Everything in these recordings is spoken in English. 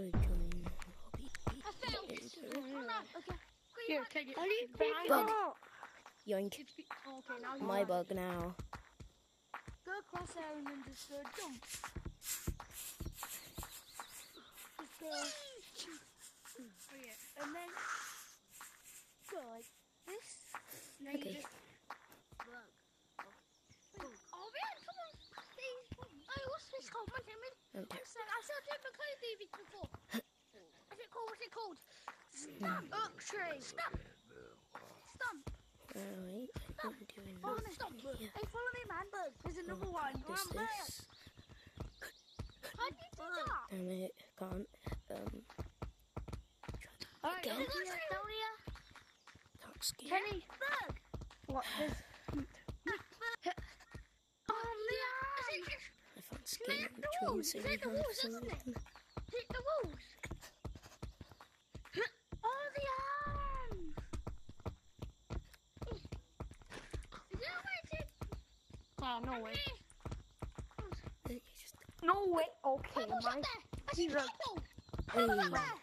gotta join hobby. I failed. Oh no. Okay. Here, take it. How do you pick Behind it Bug. up? Yoink. It's be- oh, okay, now you My are. bug now. Go across there and then just uh, jump. Just go. Oh, yeah. And then go like this. Now Okay. just- Oh man, come on. Please. Oh, what's this called? What's it mean? Okay. So I saw different colour David before. What's it called? What's it called? Stump. Oak tree. Stump. Stump. Alright, I'm doing Oh, nothing stump. here. Hey, follow me, man. Look, there's another one. This, on, this. How do you do that? Damn it, can't. Um, Alright, Again? look here, Delia. can't skip. Kenny. Bug. What? There's Oh, Leon. Is it I Hit the between walls, the hit the walls, isn't it? reason. hit the walls? Oh, the arms. Is that what it Oh, ah, no way. is? You just- no way. Okay, What's up there? I see Zero. people. Hey, Up there.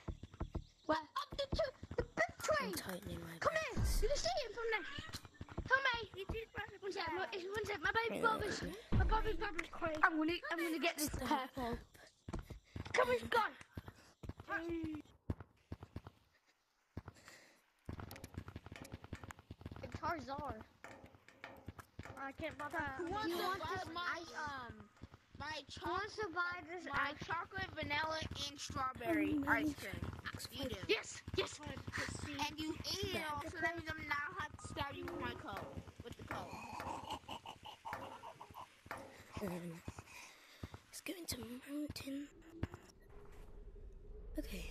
Where? Up the, two, the big I'm tree. tightening my Come here. pants. You can see it from there. Come here. One sec. My, one sec. My baby Right, Bobby's. Right, My baby Bobby's. I'm gonna, I'm gonna get this purple. Come on, gone. The Tarzan. I can't bother. Who wants to buy my um my chocolate buy this my ice? chocolate vanilla and strawberry ice cream? Eat it. Yes, yes. And you ate it all, so that means I'm now have to stab you with my coat. With the coat. Um, let's go into mountain. Okay.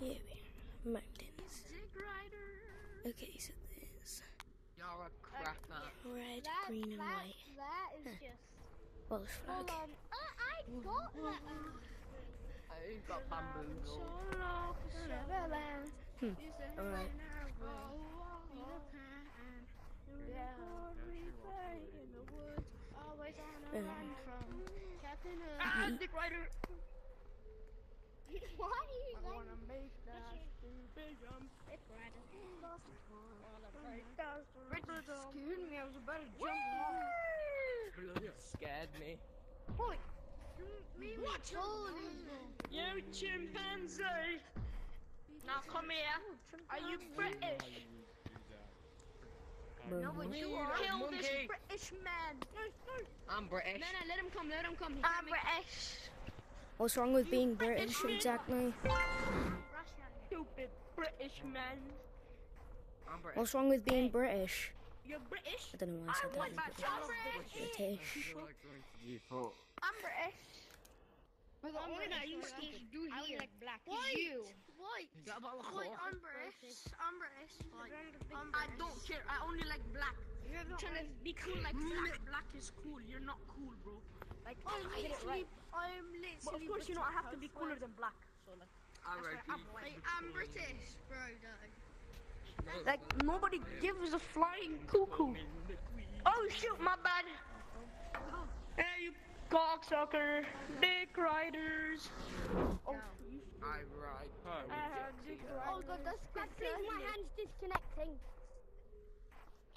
Here we are. Mountains. Zig Rider. Okay, so there's You're a cracker. red, green, and white. That is just. Welsh flag. Um, I, I got that. Oh, you've got bamboo. Hmm. Alright. Always on a a Um, run from Captain Hook. Dick Rider. Why do you I like wanna make that stupid jump. Dick Rider? Excuse me, I was about to jump off. You scared me. Boy, What? You chimpanzee! Now come here. Are you British? Bro, you are. kill Monkey. this British man. I'm British. No, no, let him come, let him come. He I'm can't British. What's wrong with being British exactly? Russian. stupid British man. I'm British. What's wrong with being British? You're British? I don't know why I said that. want in my British. British. I'm British. But the only thing I used to do I here. like black. White. You. White. White. I'm British. I'm British. I'm I British. don't care. I only like black. You're trying to be cool like mm. black. Black is cool. You're not cool, bro. Like, oh, I'm I literally, right. I'm literally. But of course, you know, I have to be cooler than black. So, like, I'm I'm Like. I'm British, bro. Dog. Like, nobody gives a flying cuckoo. Oh, oh shoot, my bad. Oh. Hey, you cocksucker. Dick riders. Oh, oh. I ride. I have dick Oh riders. god, that's good. Please, my hand's disconnecting.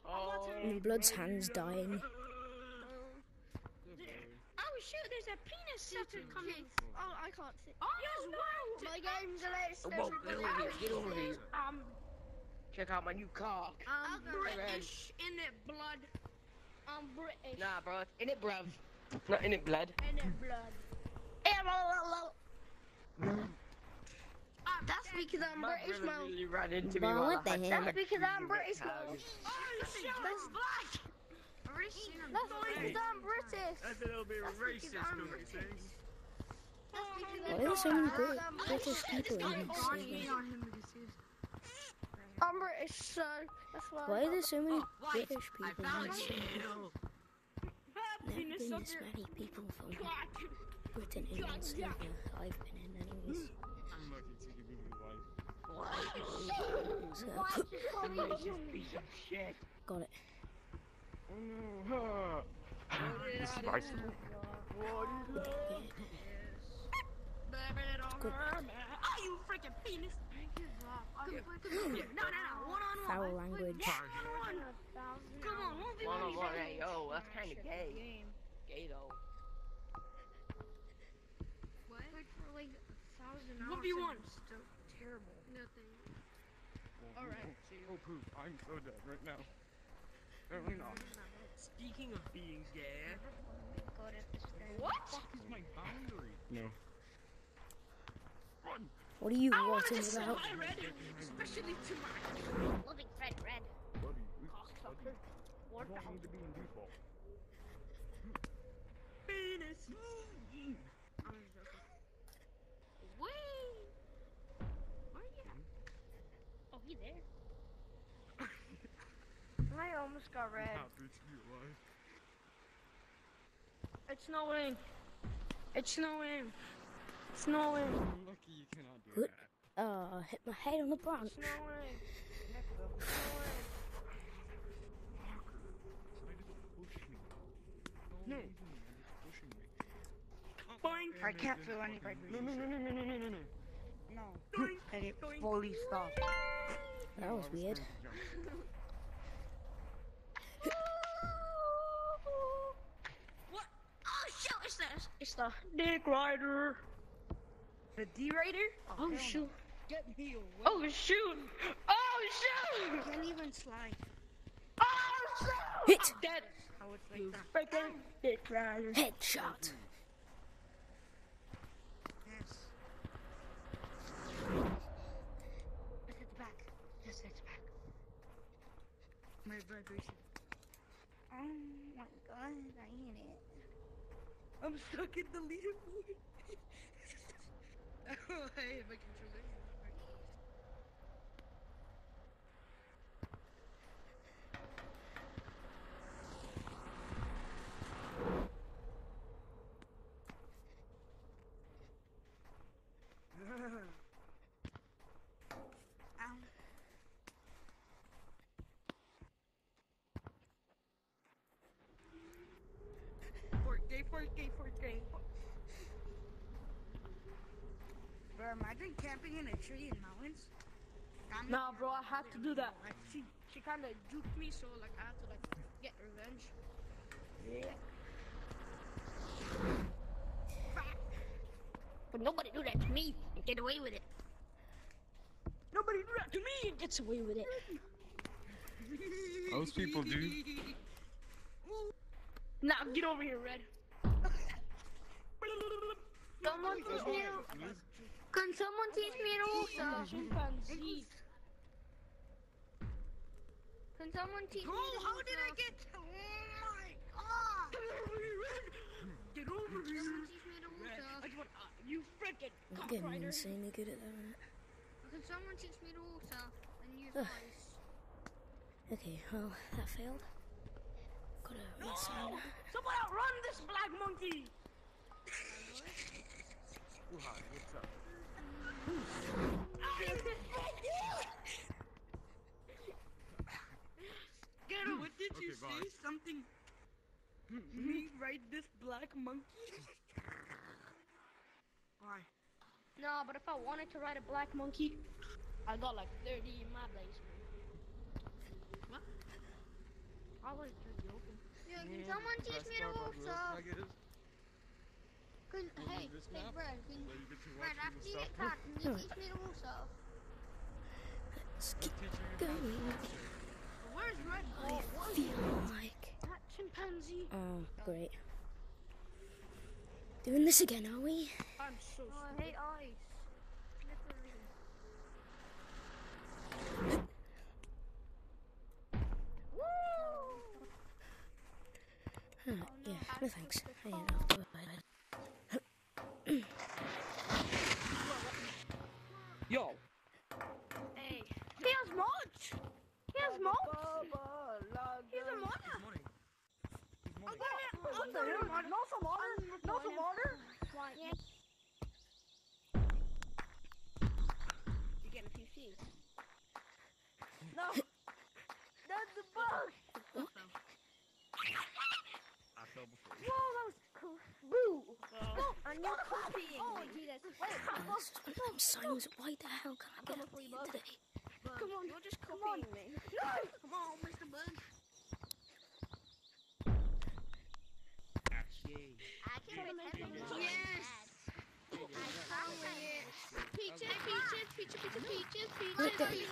Oh, and Blood's hands dying. Oh, shoot, there's a penis sucker coming. Oh, I can't see. Oh, yes, wow. My game's latest. Whoa, get over here, get over here. I'm Check out my new cock. I'm I'll British in it, blood. I'm British. Nah, bro, in it, bruv. Not in it, blood. In it, blood. Eh, ah, that's because I'm My British, brother man. really ran into me Well, what I the had hell? That's because I'm British, man. Oh, that's black. I've already. That's because I'm British. That's a little bit racist, don't you think? Why are there so many Brit- British people in this server? I'm British, so that's why. Why are there so many oh, British people in this server? You. Never Penis been this sucker. many people from Black. Britain in one server I've been in anyways. I'm lucky to give you the wife. So, Racist piece of shit. got it. Oh, this is nice. Baby, don't like a penis. Come on, come on. No, no, no. One on one. Foul language. One on one. Come on, one v One one. on one, hey, yo, that's kind of gay. Gay though. What? Like for like a thousand One v one. Still terrible. Nothing. All right. Oh, poop. I'm so dead right now. Apparently not. Speaking of being gay, What? Fuck is my boundary? No. What are you I wanted rotting to say about? Red, especially to my loving friend Red. Buddy, we, Cocksucker. What I don't need to be in default. penis? I'm joking. Wait. Where are you? Oh, he there. I almost got red. Happy to be alive. It's snowing. It's snowing. It's snowing. I'm lucky you cannot do What? that. Uh, hit my head on the branch. Snowing. Somebody just push me. No. Don't leave me, man, just pushing me. Boink. I can't feel any vibration. No, no, no, no, no, no, no, no. No. And it fully stopped. That was weird. What? Oh shoot! It's the it's the Dick Rider. The D Raider? Oh, oh shoot! Get me away. Oh shoot! Oh shoot! can't even slide. Oh shoot! Hit! Dead. I was like that. Freaking Dick Rider. Headshot. Yes. Just hit the back. Just hit the back. My vibration. Oh my god, I hate it. I'm stuck in the leaderboard. Oh, hey, my controller. Ow. Fort gay, fort gay, fort gay. Bro, imagine camping in a tree in mountains. That means Nah, bro, I had to do that. Like, She she kind of juked me, so like I had to like get revenge. Yeah. But nobody do that to me and get away with it. Nobody do that to me and gets away with it. Most people do. Now get over here, Red. Someone teach me. Can someone teach me Rusa? Chimpanzee. Can someone teach Bro, me how did I Rusa? get? Oh my god! Get over here. Someone teach me Red. Rusa. I just want, uh, you freaking I'm getting rider. insanely good at that. Can someone teach me Rusa? And use Ugh. ice. Okay, well, that failed. Gotta reassign. Someone outrun this black monkey. Ooh, hi, what's up? Get! What did you Okay, say? bye. Something. Me ride this black monkey? Why? No, but if I wanted to ride a black monkey, I got like 30 in my blaze. What? I was just joking. Yeah, can someone teach me to Rusa? Can, hey, this hey, map? Brad, can, Where you get to Brad, after you get stuff. caught, can you teach me Rusa? Let's keep going. Where's Red I Bull? feel like. That chimpanzee. Oh, great. Doing this again, are we? I'm so Oh, oh I hate ice. Literally. Huh, yeah, no thanks. I ain't after yo, Hey, he has mods. He has mods. He's a modder. He's money. He's money. What the hell? No some modder. No some modder. You get a few C's. No. That's the bug. I fell before. Whoa, that was cool. Boo. And you're copying Oh, me. Jesus. Wait, This is one of them signs. Why the hell can I get up the today? come on. You're just copying me. Come on, Mr. Bug. Yay. I can pretend to be Yes. Peaches, peaches, peaches, peaches, peaches, peaches, at- peaches.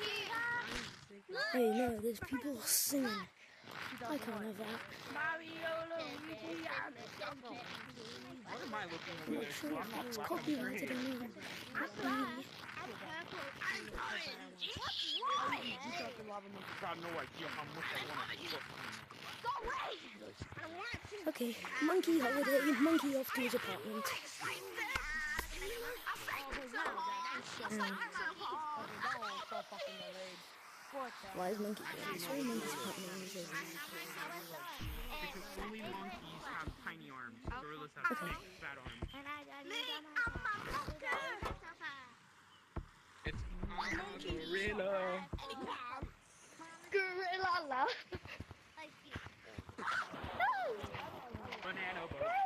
Hey, no, there's people singing. I can't have that. Mario, Luigi. What am I looking over there? sure? I'm not I'm copyrighted not. I'm. I'm. I'm? Got no idea how much I want to cook. Go away. Okay, monkey holiday, monkey off to his apartment. Mm. Why is monkey doing this? Why monkey's apartment is over? Because only monkeys have tiny arms. Gorillas have big, fat arms. It's I'm a gorilla. Gorilla la. Banana boat.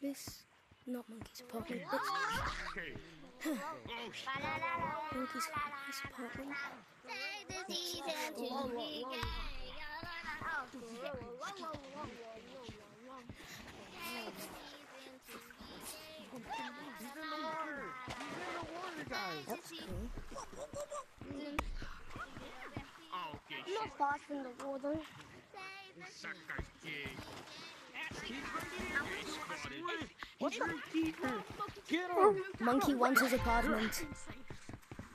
This, not monkey's apartment, this Okay. Monkey's his apartment. That's cool. oh, okay. Not fast in the water. That guy's gay. Get oh, him! Monkey wants his apartment.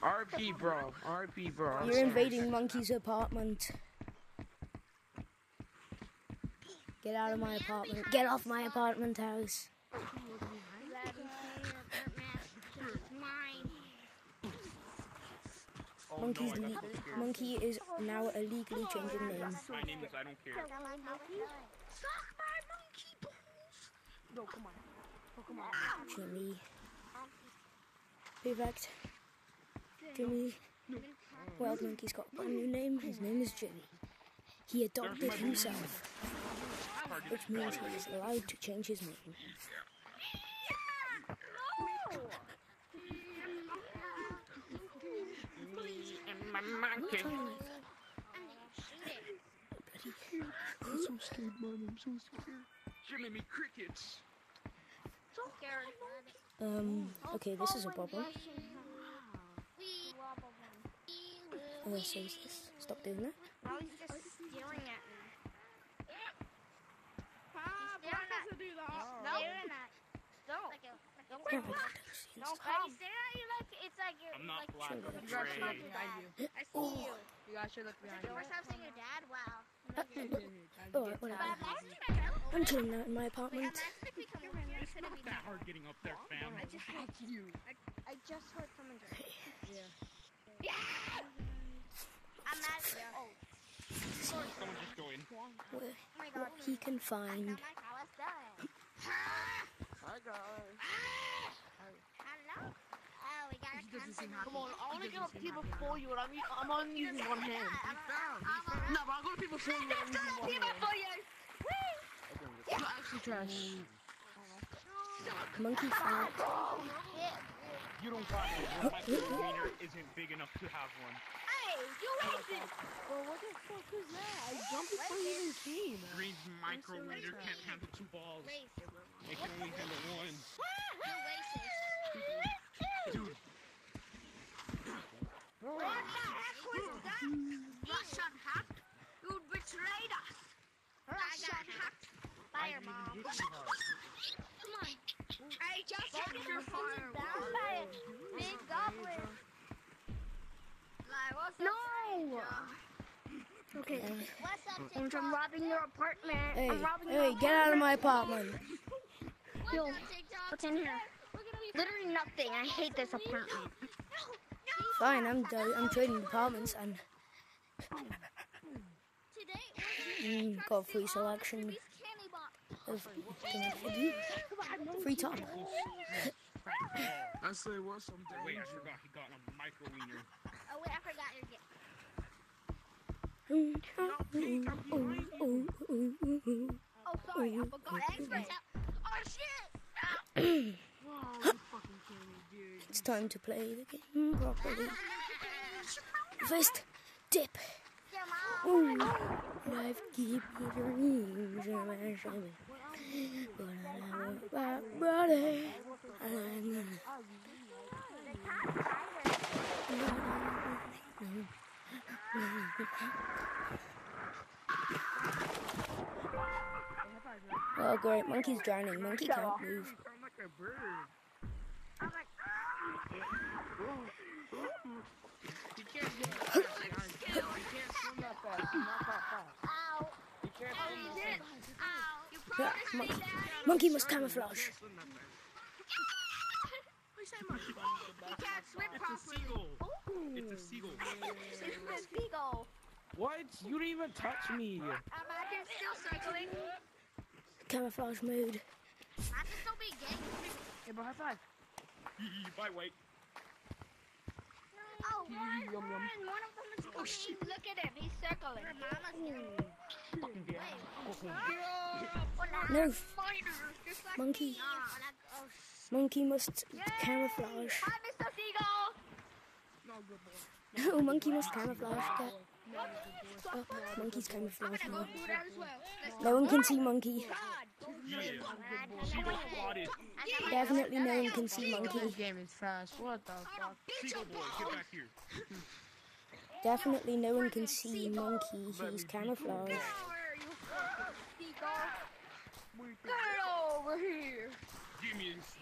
RP, bro. RP, bro. You're invading monkey's apartment. Get out of my apartment. Get off my apartment house. Oh, Monkey's no, le- got so scared. monkey is now illegally changing name. My name is I don't care. Jimmy. Prefect. Jimmy. Wild Monkey's got a brand new name. His name is Jimmy. He adopted himself, which means he is allowed to change his name. And my monkey. I'm so scared, man. I'm so scared. Jimmy me crickets. Um, okay, this is a problem. Uh, so is this. Stop doing that. Now he's just staring at me. Staring at do that. Staring at. Don't. Like a, Oh, like a, I don't see don't this. come. He's staring at you like it's like you're. I'm not like, black, I'm like gray. you're fucking behind bad. you. I see you. You guys should look Is behind it your first time seeing your dad? Wow. Oh, Whatever. Over I'm chilling out in my apartment. imagine if we come over here instead of Not that hard getting up there, fam. I just heard you. I, just heard someone just. Yeah. I'm mad. Oh, Someone just go in. Where, oh my god. what he can find. I'm like, how was that? Hi guys. Hello? Oh, we got a company. Come on, I want to get up to before you, and I'm, u- I'm only using one hand. No, but I'll go to people before you, and I'm using one hand. You're actually trash. Monkey fat. Oh, you don't got it. Your microwiener isn't big enough to have one. Hey, you racist! Well, what the fuck is that? I jumped before you even came. Green's microwiener can't handle two balls. It can only handle one. You racist. Russian hack? You betrayed us! Russian hack! Fire mom. Come on. I just hacked your fire down by a big goblin. Like, what's No! Okay. What's up, I'm TikTok? robbing your apartment. Hey, I'm robbing your hey, get out of my apartment. Yo, what's in here? Literally nothing. I hate this apartment. Fine, I'm do- I'm trading apartments and Today, mm, got free selection Kirby's candy box. of free top. I say what's something. Wait, I forgot he got a microwiener. Oh wait, I forgot your gift. Ooh, ooh, ooh, ooh, ooh, ooh. Oh, sorry, I forgot. Thanks for help. Oh, shit! It's time to play the game properly. First, dip. Your. Ooh, life keep me dreams. Shimmy, shimmy. But I love my brother. Oh great, monkey's drowning. Monkey can't move. Monkey. must camouflage. It's a seagull. It's a seagull. What? You didn't even touch me. Am I Imagine still circling. Camouflage being gay. Hey, bro, high five. Bye, wait. Oh, one, Yum, yum. one, one of them is green. Look at him, he's circling. Fucking gay. No, Just like Monkey. Oh, like, oh, monkey must camouflage. Hi, Mr. Seagull. No, good boy. Oh, monkey must camoufage. Get up. Monkey's camouflage I'm gonna go do that as well. No one can see monkey. Yeah. Seagull spotted. Definitely no one can see monkey. This game is fast. What the fuck? Seagull boy, get back here. Definitely no one can see monkey. He's camouflaged. Get over here. Give me this.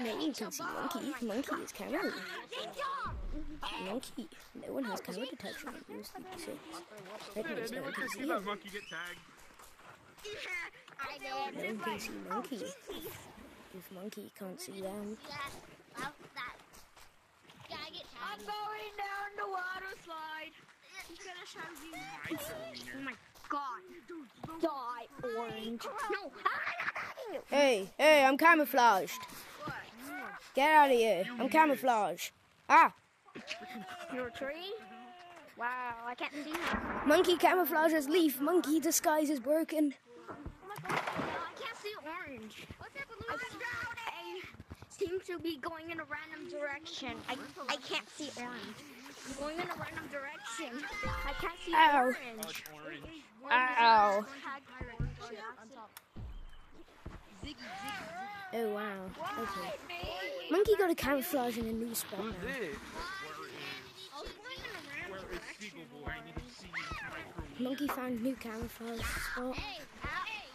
No one can see monkey. Monkey is camo. Monkey. No one has camo detection. in Rule 66. That Did no one anyone can can see see that monkey get tagged? I No did. one can see monkey. If monkey can't see them. Yeah, well, that. Yeah, I get I'm going down the water slide. He's gonna show you. Oh my god. Die, orange. No. Hey, hey, I'm camouflaged. Get out of here. I'm camouflaged. Ah, Your tree? Wow, I can't see him. monkey camouflage as leaf. Monkey disguise is broken. Oh my god. No, I can't see orange. What's that balloon? I seem to be going in a random direction. I, I can't see orange. I'm going in a random direction. I can't see Ow. orange. Oh, orange. Ow. Oh, oh wow. Okay. Monkey got a camouflage in a new spot now. Where is Seagull boy? I need to see micro. Monkey found new camouflage spot.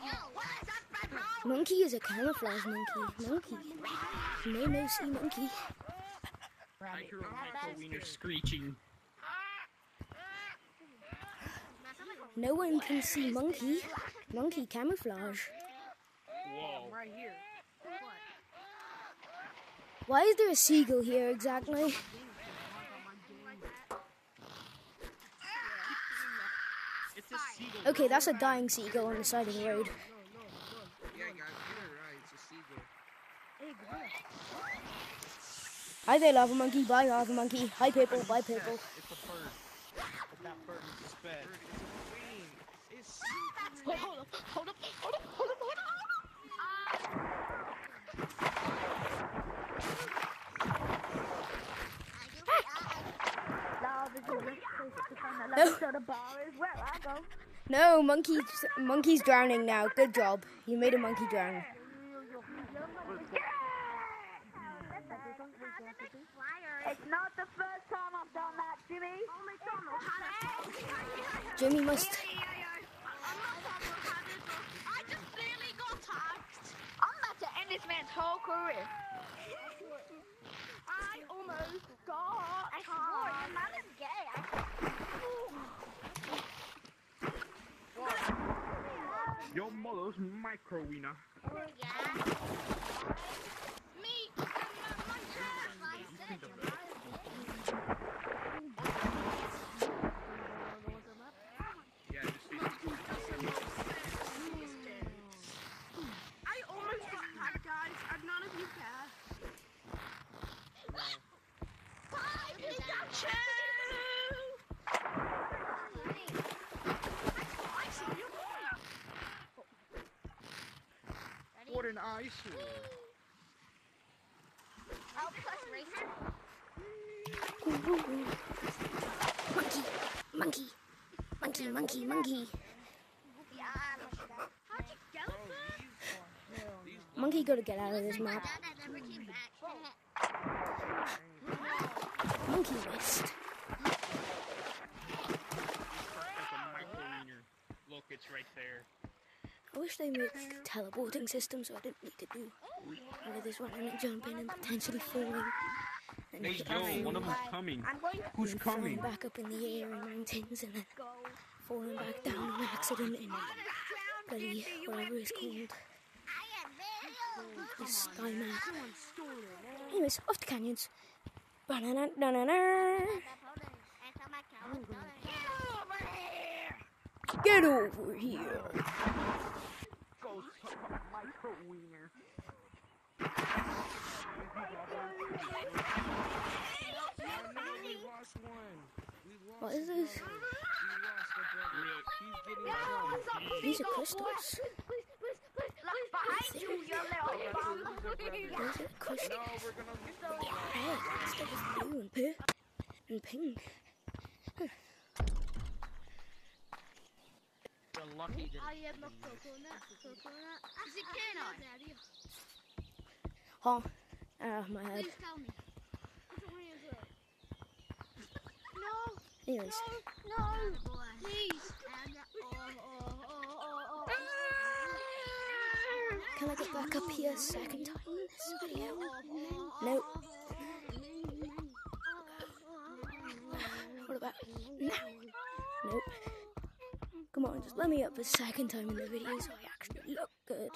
Hey, hey, yo, what is that, my bro? Monkey is a camouflage monkey. Monkey. No, no, see monkey. I hear a micro wiener screeching. No one can see monkey. Monkey camouflage. Whoa. Right here. Why is there a seagull here exactly? It's a seagull. Okay, that's a dying seagull on the side of the road. Yeah, guys, you're right. It's a seagull. Hi there, lava monkey. Bye, lava monkey. Hi, people. Bye, people. It's a bird. But that bird is sped. It's a wing. It's Wait, hold up, hold up, hold up, hold up, hold up. No. No, monkey. Monkey's drowning now. Good job. You made a monkey drown. It's not the first time I've done that, Jimmy. Jimmy must. I just barely got tagged. I'm about to end this man's whole career. I almost got I swore, your mom is gay. Your mother's micro wiener. Yeah. Me. My, my dad, I said your mom is gay. Yeah, just I almost got tagged, guys. and none of you care. Bye, Pikachu! An eyesore. Oh, plus racer. Monkey, monkey, monkey, monkey, monkey. Yeah, How'd you get there? Monkey gotta get out of this map. Dad, I never came back. Monkey missed. Like a micro wiener. Look, it's right there. I wish they made teleporting systems so I didn't need to do all of this running and jumping and potentially falling. And Hey, yo, one of them's coming. I'm going to Who's and coming? back up in the air in mountains and then falling back down on accident in bloody whatever it's called. The Sky Map. Anyways, off to canyons. Ba-na-na-na-na-na. Get over here. Go suck a micro wiener. we lost one. We lost What is this? one. We lost the brother. He's getting These are crystals. Look behind you, you little bum. Are crystals. No, we're gonna get the Red instead of blue and pink. And pink. We're lucky that I am a coconut. Coconut. Is it canine? Huh? Ah, my head. Please tell me. Put your hands up. No, Anyways, no, please. Uh, oh, oh, oh, ah. can I get back up here a second time in this video? Nope. What about now? Nope. Come on, just let me up a second time in the video so I actually look good.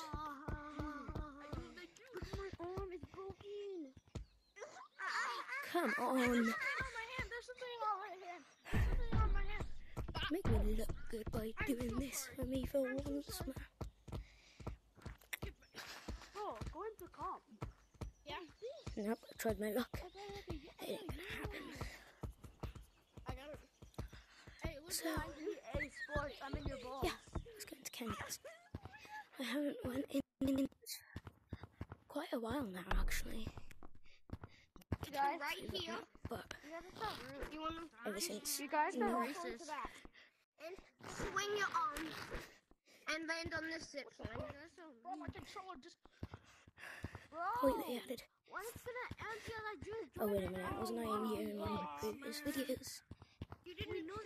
My arm is broken. Come on, my hand. There's something on my hand. There's something on my hand. make me look good by doing this for me for once, man. Oh, go into comp. Yeah. Nope, I tried my luck. It ain't gonna happen. I got it. Hey, look So- at I'm in your balls. Yeah, let's go into canyons. I haven't went in, in quite a while now, actually. Guys, right here. But You guys are so rude. You want to? ever since You guys you know, racist. And swing your arms and land on this zip line. Bro, my controller just. Bro, wait, they added. when gonna end till I just Oh wait a minute, wasn't I in here in one of the oh, previous videos? You didn't know that we're good.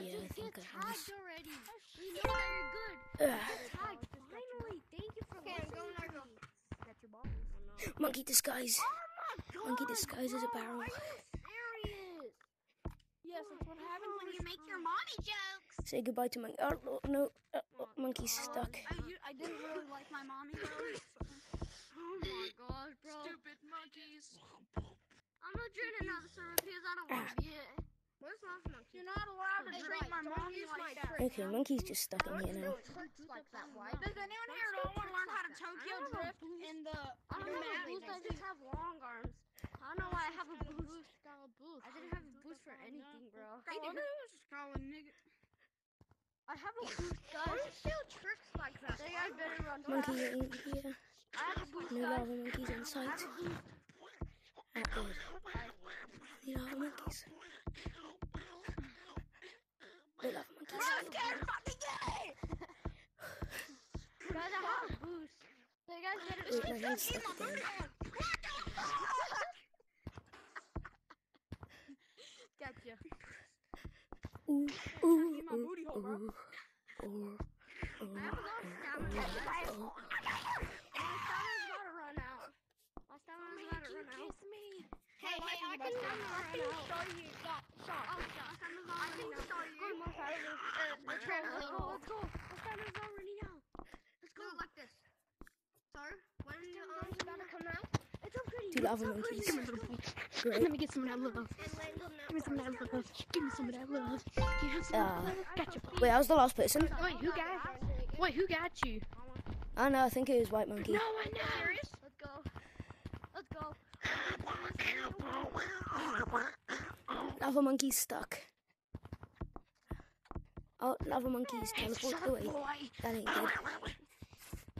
Yeah, I think get I was. tagged already. We know that you're good. Ugh. Tagged. Finally, thank you for okay, listening to me. Get your balls. Monkey disguise. Oh my god! Monkey disguise as a barrel. Are you serious? Yes, that's what happens when you make your mommy jokes. Say goodbye to monkey. Oh oh, no, uh, oh, monkey's stuck. I, you, I didn't really like my mommy jokes. oh my gosh, bro. stupid monkeys. I'm not drinking another syrup because I don't want to be it. Where's last monkey? You're not allowed to treat my mommy like that. Okay, monkey's just stuck in here now. like that. Why? Does anyone here know want to learn how to Tokyo drift in the? I don't have a boost. I just have long arms. I don't know why I have a boost. Got a boost. I didn't have a boost for anything, bro. I have a boost, guys. Why do you feel tricks like that? They guys better run Monkey fast. ain't here. I have a boost, No guys. lava monkeys in I sight. have a boost. Not. The monkeys. Guys better. Wait, my hand's stuck again. Gotcha. Ooh, ooh, ooh, ooh, ooh, ooh, I have a lot of stamina. My stamina's about to run out. My stamina's about to run out. Hey, hey, I can, I can show you. Stop, stop. Oh, stop. I can show you. Go, my uh, the trampoline. Let's go, let's go. My stamina's already out. Let's go. like this. Sir, when the arms about to come out, it's okay. Two lava monkeys. Great. Let me get some of that love. And land on that Give me some of that love. Give me some of that love. Give me some Uh, Gotcha. wait, I was the last person. Wait, who got? Wait, who got you? I know, I think it was White Monkey. No, I know. Serious? Let's go. Let's go. Lava Monkey's stuck. Oh, Lava Monkey's teleported away. Boy. That ain't good.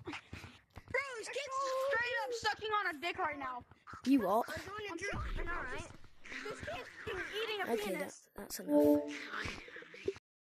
Bro, this kid's sucking on a dick right now. You what? We're doing a alright. This eating a Okay, penis. that, that's enough.